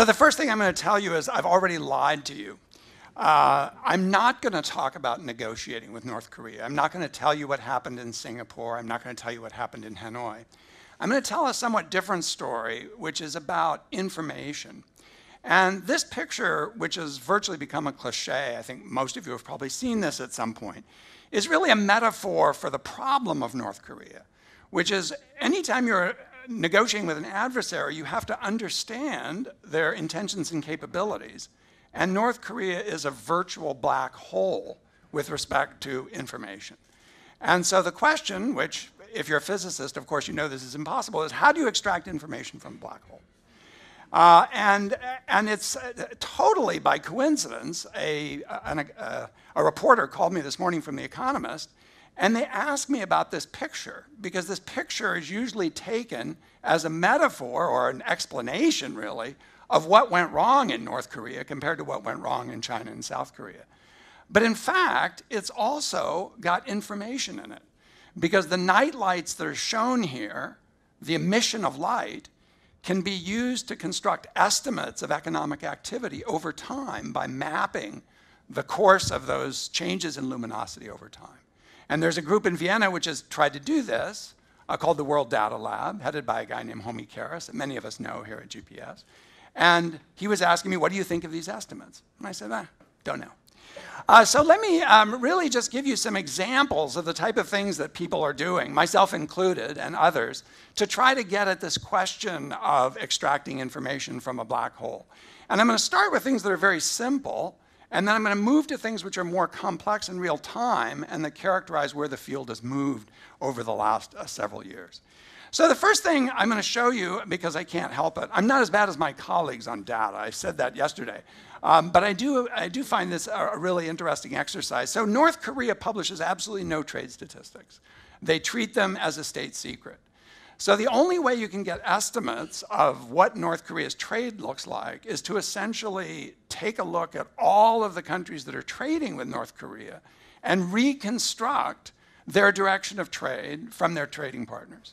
So the first thing I'm going to tell you is I've already lied to you. Uh, I'm not going to talk about negotiating with North Korea. I'm not going to tell you what happened in Singapore. I'm not going to tell you what happened in Hanoi. I'm going to tell a somewhat different story, which is about information. And this picture, which has virtually become a cliche, I think most of you have probably seen this at some point, is really a metaphor for the problem of North Korea, which is anytime you're negotiating with an adversary, you have to understand their intentions and capabilities. And North Korea is a virtual black hole with respect to information. And so the question, which if you're a physicist, of course you know this is impossible, is how do you extract information from a black hole? Uh, and, and it's uh, totally by coincidence, a, a, a, reporter called me this morning from The Economist, and they asked me about this picture, because this picture is usually taken as a metaphor or an explanation, really, of what went wrong in North Korea compared to what went wrong in China and South Korea. But in fact, it's also got information in it, because the night lights that are shown here, the emission of light, can be used to construct estimates of economic activity over time by mapping the course of those changes in luminosity over time. And there's a group in Vienna which has tried to do this, uh, called the World Data Lab, headed by a guy named Homi Kharas, that many of us know here at GPS. And he was asking me, what do you think of these estimates? And I said, ah, don't know. Uh, so let me um, really just give you some examples of the type of things that people are doing, myself included and others, to try to get at this question of extracting information from a black hole. And I'm going to start with things that are very simple, and then I'm going to move to things which are more complex in real time and that characterize where the field has moved over the last uh, several years. So the first thing I'm going to show you, because I can't help it, I'm not as bad as my colleagues on data. I said that yesterday. Um, but I do, I do find this a, a really interesting exercise. So North Korea publishes absolutely no trade statistics. They treat them as a state secret. So the only way you can get estimates of what North Korea's trade looks like is to essentially take a look at all of the countries that are trading with North Korea and reconstruct their direction of trade from their trading partners.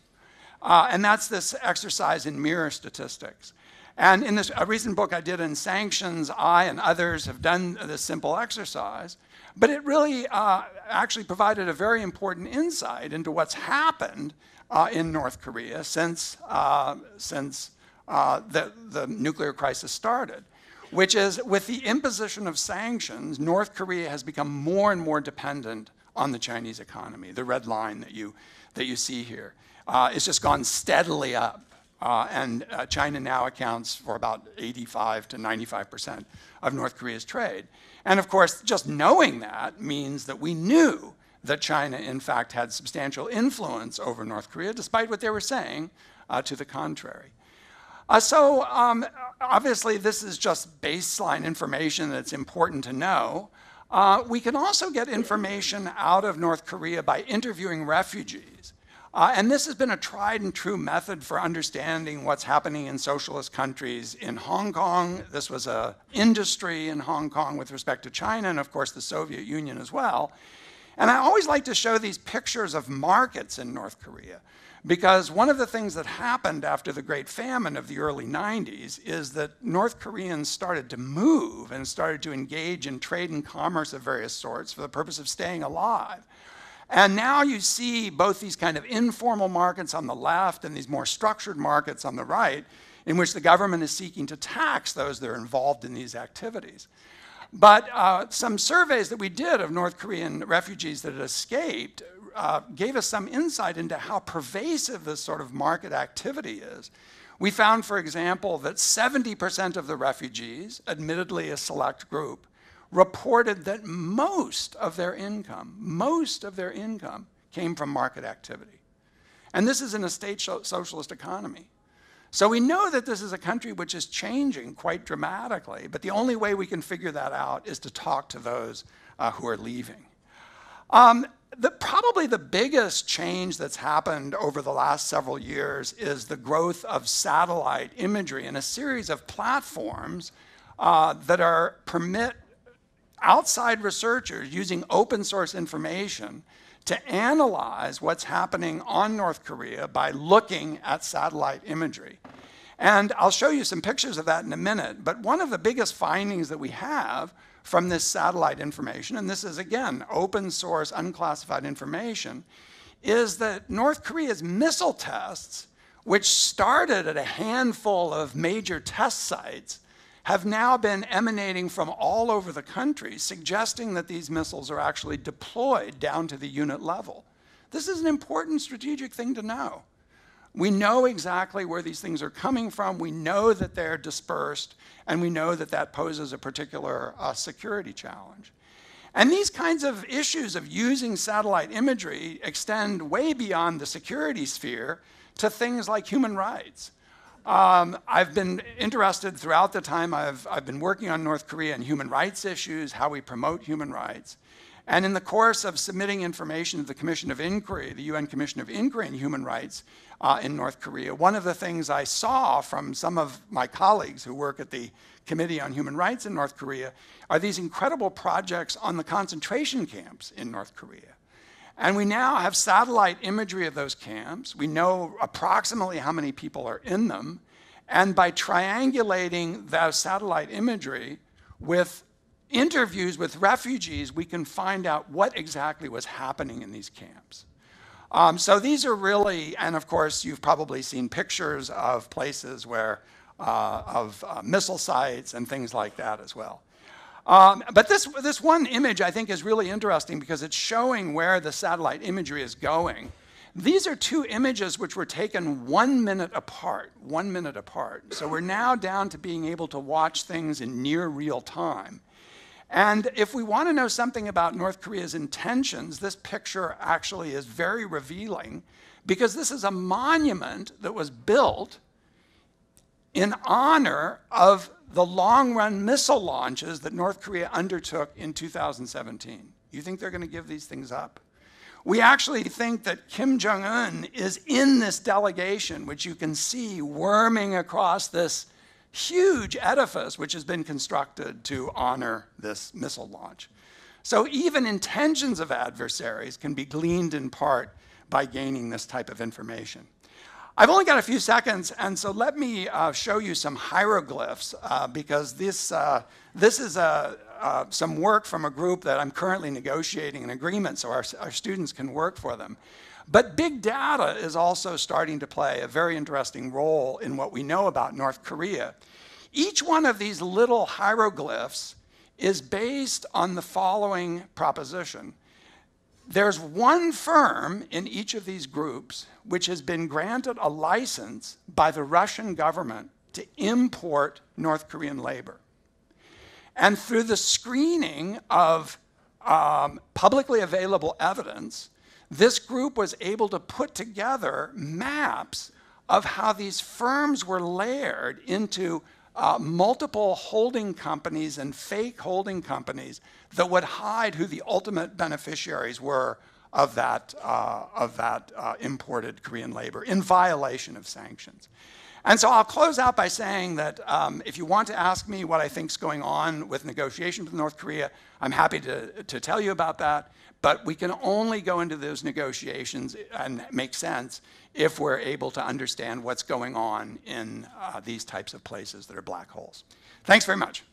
Uh, and that's this exercise in mirror statistics. And in this, a recent book I did in sanctions, I and others have done this simple exercise. But it really uh, actually provided a very important insight into what's happened uh, in North Korea since, uh, since uh, the, the nuclear crisis started, which is with the imposition of sanctions, North Korea has become more and more dependent on the Chinese economy, the red line that you, that you see here. Uh, it's just gone steadily up. Uh, and uh, China now accounts for about 85 to 95% of North Korea's trade. And of course, just knowing that means that we knew that China, in fact, had substantial influence over North Korea, despite what they were saying uh, to the contrary. Uh, so, um, obviously, this is just baseline information that's important to know. Uh, we can also get information out of North Korea by interviewing refugees. Uh, and this has been a tried and true method for understanding what's happening in socialist countries. In Hong Kong, this was an industry in Hong Kong with respect to China, and of course the Soviet Union as well. And I always like to show these pictures of markets in North Korea, because one of the things that happened after the Great Famine of the early 90s is that North Koreans started to move and started to engage in trade and commerce of various sorts for the purpose of staying alive. And now you see both these kind of informal markets on the left and these more structured markets on the right, in which the government is seeking to tax those that are involved in these activities. But uh, some surveys that we did of North Korean refugees that had escaped uh, gave us some insight into how pervasive this sort of market activity is. We found, for example, that 70% of the refugees, admittedly a select group, reported that most of their income, most of their income came from market activity. And this is in a state socialist economy. So we know that this is a country which is changing quite dramatically, but the only way we can figure that out is to talk to those uh, who are leaving. Um, the, probably the biggest change that's happened over the last several years is the growth of satellite imagery and a series of platforms uh, that are permit outside researchers using open source information to analyze what's happening on North Korea by looking at satellite imagery. And I'll show you some pictures of that in a minute. But one of the biggest findings that we have from this satellite information, and this is again open source, unclassified information, is that North Korea's missile tests, which started at a handful of major test sites, have now been emanating from all over the country, suggesting that these missiles are actually deployed down to the unit level. This is an important strategic thing to know. We know exactly where these things are coming from. We know that they're dispersed, and we know that that poses a particular uh, security challenge. And these kinds of issues of using satellite imagery extend way beyond the security sphere to things like human rights. Um, I've been interested throughout the time I've, I've been working on North Korea and human rights issues, how we promote human rights. And in the course of submitting information to the Commission of Inquiry, the UN Commission of Inquiry into Human Rights uh, in North Korea, one of the things I saw from some of my colleagues who work at the Committee on Human Rights in North Korea are these incredible projects on the concentration camps in North Korea. And we now have satellite imagery of those camps. We know approximately how many people are in them. And by triangulating that satellite imagery with interviews with refugees, we can find out what exactly was happening in these camps. Um, so these are really, and of course, you've probably seen pictures of places where, uh, of uh, missile sites and things like that as well. Um, but this, this one image I think is really interesting because it's showing where the satellite imagery is going. These are two images which were taken one minute apart, one minute apart. So we're now down to being able to watch things in near real time. And if we want to know something about North Korea's intentions, this picture actually is very revealing because this is a monument that was built in honor of the long run missile launches that North Korea undertook in 2017. You think they're going to give these things up? We actually think that Kim Jong un is in this delegation, which you can see worming across this huge edifice which has been constructed to honor this missile launch. So even intentions of adversaries can be gleaned in part by gaining this type of information. I've only got a few seconds, and so let me uh, show you some hieroglyphs uh, because this, uh, this is a, uh, some work from a group that I'm currently negotiating an agreement so our, our students can work for them. But big data is also starting to play a very interesting role in what we know about North Korea. Each one of these little hieroglyphs is based on the following proposition. There's one firm in each of these groups which has been granted a license by the Russian government to import North Korean labor. And through the screening of um, publicly available evidence, this group was able to put together maps of how these firms were layered into uh, multiple holding companies and fake holding companies that would hide who the ultimate beneficiaries were of that, uh, of that uh, imported Korean labor in violation of sanctions. And so I'll close out by saying that um, if you want to ask me what I think is going on with negotiations with North Korea, I'm happy to, to tell you about that. But we can only go into those negotiations and make sense if we're able to understand what's going on in uh, these types of places that are black holes. Thanks very much.